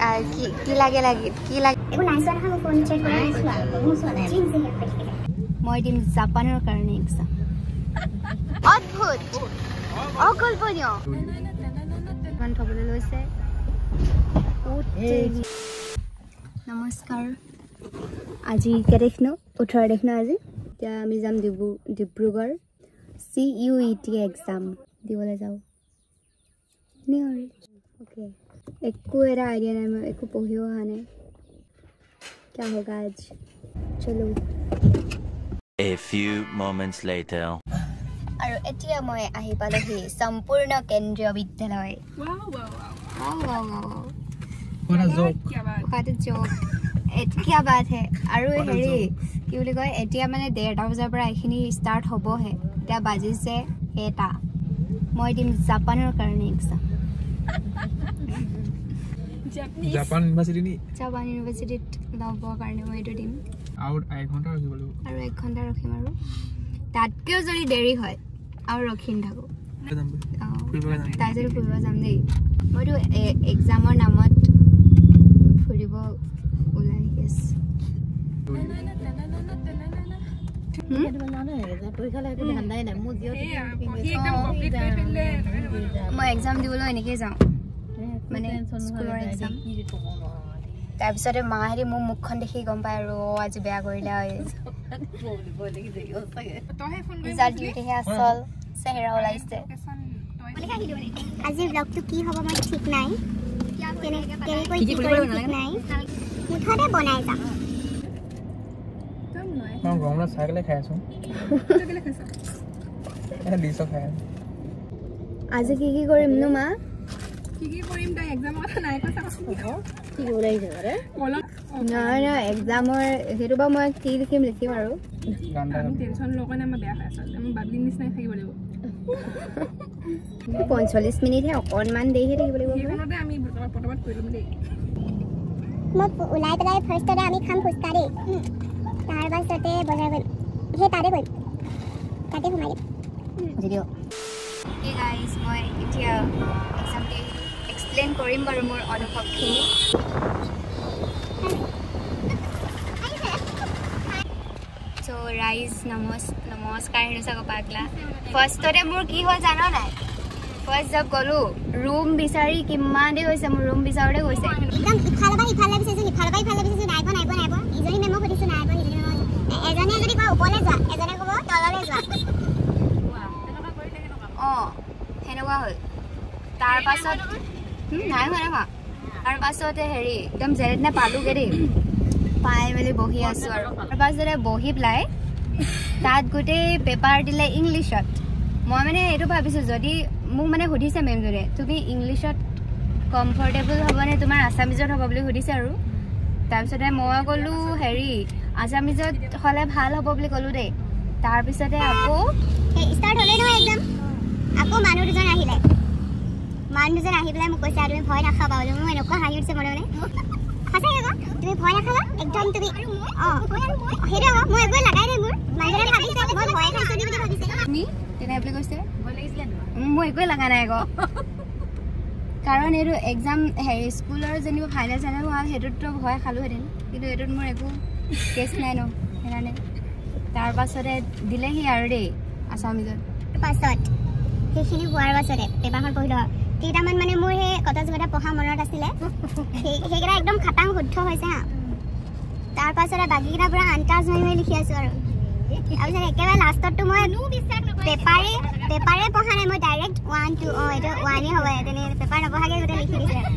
আহ, কি কি লাগে লাগে কি লাগে? একো নাই চোৱা নহয় মই ফোন চেক কৰা নাই চোৱা মই চোৱা নাই। জিন্স হে পাইছে মই দিম জাপানৰ কাৰণে এক্সাম অদ্ভুত! অকল্পনীয়! ইমান থবলৈ লৈছে। নমস্কাৰ। আজি কেই তাৰিখ ন ওঠৰ তাৰিখ ন আজি? এতিয়া আমি যাম Dibru Dibrugarh C U E T exam দিবলৈ যাওঁ। অ'কে একো এটা আইডিয়া নাই মই একো পঢ়িও অহা নাই। কিয় হোগা আজ? চলো। A few moments later. আৰু এতিয়া মই আহি পালোহি সম্পূৰ্ণ কেন্দ্ৰীয় বিদ্যালয়। কিয় বাট হে? আৰু হেৰি কি বুলি কয় এতিয়া মানে ডেৰটা বজাৰ পৰা এইখিনি ষ্টাৰ্ট হ'বহে। এতিয়া বাজিছে এটা। মই দিম জাপানৰ কাৰণে এক্সাম জাপান ইউনিভাৰ্চিটি নি জাপান ইউনিভাৰ্চিটিত ল'বৰ কাৰণে মই এইটো দিম আৰু এক ঘণ্টা ৰখিব লাগিব আৰু এক ঘণ্টা ৰখিম আৰু তাতকৈও যদি দেৰি হয় আৰু ৰখি নাথাকোঁ যাম তাৰপিছত ফুৰিব যাম। দেই। মইতো এক্সামৰ নামত ফুৰিব ওলাই আহি আছোঁ মই এক্সাম দিবলৈ এনেকৈ যাওঁ। মানে স্কুলৰ এক্সাম তাৰপিছতে মাহেঁতি মোৰ মুখখন দেখি গম পায় আৰু অ, আজি বেয়া কৰিলে ৰিজাল্ট দিওঁতেহে আচল চেহেৰা ওলাইছে। আজিৰ ব্লগটো কি হ'ব মই ঠিক নাই। কেনে- কেনেকৈ কি কৰিম ঠিক নাই। মুঠতে বনাই যাম। মই গৰমত খাই আছো। আজি কি কি কৰিমনো মা? নহয় নহয় এক্সামৰ সেইটো বাৰু মই কি লিখিম লিখিম আৰু। গান এটা গাম। পঞ্চল্লিছ মিনিটহে অকণমান দেৰিহে থাকিব লাগিব। মই ওলাই পেলাই ফাৰ্ষ্টতে আমি খাম ফুচকা দেই। তাৰ পাছতে বজাৰ কৰিম। সেই তাতে কৰিম। তাতে সোমাই দিম। মই এতিয়া এক্সাম দি এক্সপ্লেইন কৰিম বাৰু মোৰ অনুভৱখিনি। চ' ৰাইজ নমস নমস্কাৰ হেনো চাগৈ পাগলা ফাৰ্ষ্টতে মোৰ কি হ'ল জানো নাই? ফাৰ্ষ্ট জব গ'লোঁ। ৰুম বিচাৰি কিমান দেৰি হৈছে মোৰ ৰুম বিচাৰোঁতে গৈছে। একদম ইফালৰ পৰা সিফালে বিচাৰিছোঁ সিফালৰ পৰা ইফালে বিচাৰিছোঁ নাই পোৱা নাই পোৱা নাই পোৱা। ইজনী মেমক সুধিছোঁ নাই পোৱা সিজনী মেমক এজনে যদি কয় ওপৰলৈ যোৱা এজনে ক'ব তললৈ যোৱা। অঁ সেনেকুৱা হ'ল। তাৰ পাছত হুম, নাই হোৱা নাই হোৱা তাৰ পাছতে হেৰি একদম যেনে তেনে পালোগৈ দেই। পাই মেলি বহি আছোঁ আৰু। তাৰ পাছতে বহি পেলাই তাত গোটেই পেপাৰ দিলে ইংলিছত। মই মানে এইটো ভাবিছোঁ যদি মোক মানে সুধিছে মেমজনে তুমি ইংলিছত কমফৰ্টেবল হ'বনে তোমাৰ আছামিজত হ'ব বুলি সুধিছে আৰু? তাৰপিছতে মই ক'লোঁ হেৰি আছামিজত হ'লে ভাল হ'ব বুলি ক'লোঁ দেই। তাৰপিছতে আকৌ নহয় আকৌ মানুহ দুজন আহিলে। মানুহ দুজন আহি পেলাই মোক কৈছে আৰু তুমি ভয় নাখাবা বোলো মোৰ এনেকুৱা হাঁহি উঠিছে মনে মনে। সঁচাকৈ আকৌ তুমি ভয় নাখাবা? একদম তুমি অঁ। সেইটো আকৌ মই একোৱে লাগাই নাই মোৰ। মানুহজনে ভাবিছে মই ভয় খাইছোঁ বুলি ভাবিছে। তুমি? তেনে বুলি কৈছে? মোৰ একোৱে লগা নাই আকৌ। কাৰণ এইটো এক্সাম হেৰি স্কুলৰ যেনিবা ফাইনেল চাইনেল হোৱা সেইটোততো ভয় খালোহেঁতেন। কিন্তু এইটোত মোৰ একো কেছ নাই ন সেইকাৰণে। তাৰ পাছতে দিলেহি আৰু দেই আছামিজত। পাছত। সেইখিনি হোৱাৰ পাছতে পেপাৰখন পঢ়িলোঁ কেইটামান মানে মোৰ সেই কটা যুগতে পঢ়া মনত আছিলে। সেই- সেইকেইটা একদম খাটাং শুদ্ধ হৈছে হা। তাৰ পাছতে বাকীকেইটা পূৰা আন্তাজ হৈ হৈ লিখি আছোঁ আৰু। তাৰপিছত একেবাৰে লাষ্টততো মই পেপাৰে পেপাৰে পঢ়া নাই মই ডাইৰেক্ট ওৱান টু অঁ এইটো ওৱানেই হ'ব তেনে পেপাৰ নপঢ়াকৈ গোটেই লিখি দিছে আৰু।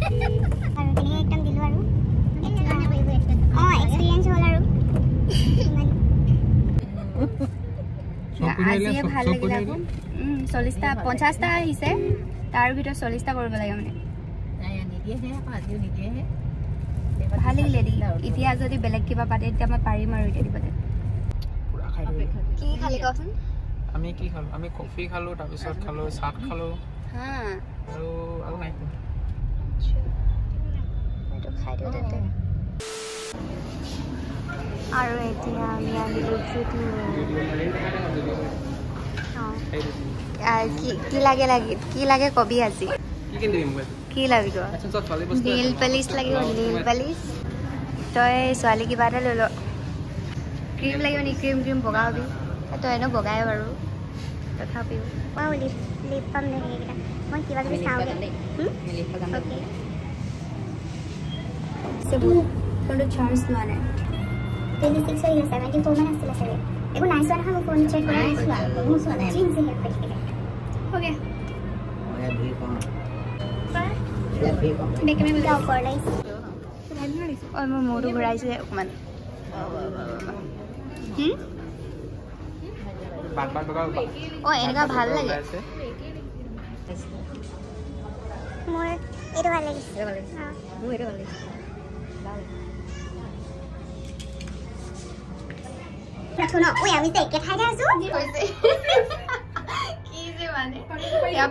তেনেকৈ একদম দিলোঁ আৰু। অঁ এক্সপিৰিয়েঞ্চ হ'ল আৰু। আজিয়ে ভাল লাগিলে চল্লিছটা পঞ্চাছটা আহিছে। তাৰ ভিতৰত চল্লিছটা কৰিব লাগে মানে। ভাল লাগিলে দেই এতিয়া যদি বেলেগ কিবা পাতে তেতিয়া মই পাৰিম আৰু এতিয়া দিবলৈ। কি খালি কচোন? আমি কি খালো আমি কফি খালো তাৰপিছত খালো চাট খালো। হা। আৰু নাই এতিয়া আমি আহিলোঁ কি কি লাগে লাগে কি লাগে কবি আজি? কি লাগিব? নীল পালিচ লাগিব নীল পালিচ। তই ছোৱালী কিবা এটা লৈ ল। ক্ৰীম লাগিব নেকি ক্ৰীম ক্ৰীম বগা হবি তই এনেও বগাই বাৰু। তথাপিও। ৱাও লিপ লিপ পাম নে সেইকেইটা? মই কিবা কিবি চাওঁগে অ'কে। ফোনটো চাৰ্জ লোৱা নাই। টুৱেণ্টি ছিক্স হৈ আছে টুৱেণ্টি ফ'ৰ মান আছিলে চাগে। একো নাই চোৱা নহয় মোৰ ফোন চেক কৰা নাই চোৱা। লাগিছে মূৰটো ঘূৰাইছে হুম? টকা অঁ এনেকুৱা ভাল লাগে আছে মোৰ এইটো ভাল লাগিছে। নাথো ন ঐ আমি যে একে ঠাইতে আছো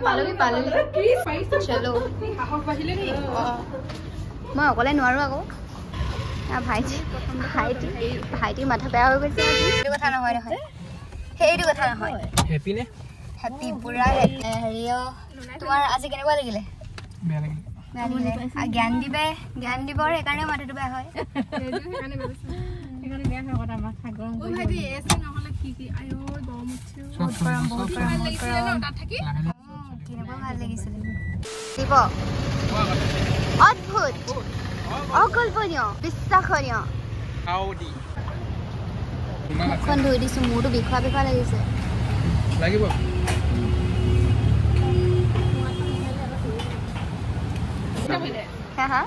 পালোহি পালোহি চলো অঁ। মই অকলে নোৱাৰোঁ আকৌ ভাইটি ভাইটি ভাইটিৰ মাথা বেয়া হৈ গৈছে আজি সেইটো কথা নহয় নহয় সেইটো কথা নহয় হেপী নে হেপী পুৰা হেৰি তোমাৰ আজি কেনেকুৱা লাগিলে বেয়া লাগিল জ্ঞান দিবে জ্ঞান দিবৰ সেইকাৰণে মাথাটো বেয়া হয় চব গৰম, বহুত গৰম, বহুত গৰম। লাহে লাহে। উম, কেনেকুৱা ভাল লাগিছিলে। দিব। অদ্ভুত। অকল্পনীয় বিশ্বাসনীয়? মুখখন ধুই দিছো মূৰটো বিষোৱা বিষোৱা লাগিছে। লাগিব? হা হা?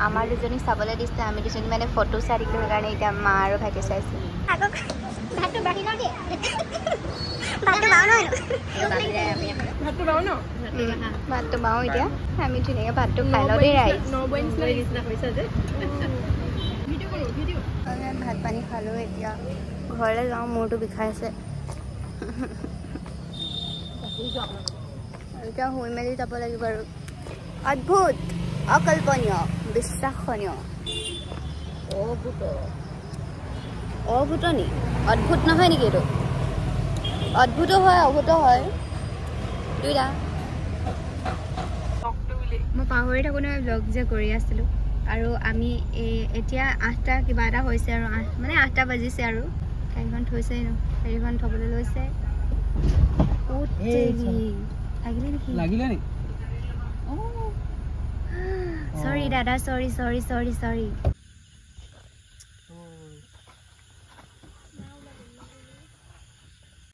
আমাৰ দুজনীক চাবলৈ দিছে আমি দুজনী মানে ফটো চাই থাকিলোঁ সেইকাৰণে এতিয়া মা আৰু ভাইটি চাইছে ভাতটো বাও এতিয়া আমি ধুনীয়াকৈ ভাতটো খাই লওঁ দেই ৰাইজ ভাত পানী খালোঁ এতিয়া ঘৰলৈ যাওঁ মূৰটো বিষাই আছে এতিয়া শুই মেলি যাব লাগিব আৰু। অদ্ভুত! অকল্পনীয়! বিশ্বাসনীয়! অভূত! অভূত নি অদ্ভুত নহয় নেকি এইটো? অদ্ভুতো হয় অভূত হয়। দুইটা। মই পাহৰি থাকোঁ নহয় ব্লগ যে কৰি আছিলোঁ। আৰু আমি এই এতিয়া আঠটা কিবা এটা হৈছে আৰু আঠ মানে আঠটা বাজিছে আৰু। গাড়ীখন থৈছেই ন গাড়ীখন থ'বলৈ লৈছে। লাগিলে নেকি? লাগিলে নি? চৰি দাদা চৰি চৰি চৰি চৰি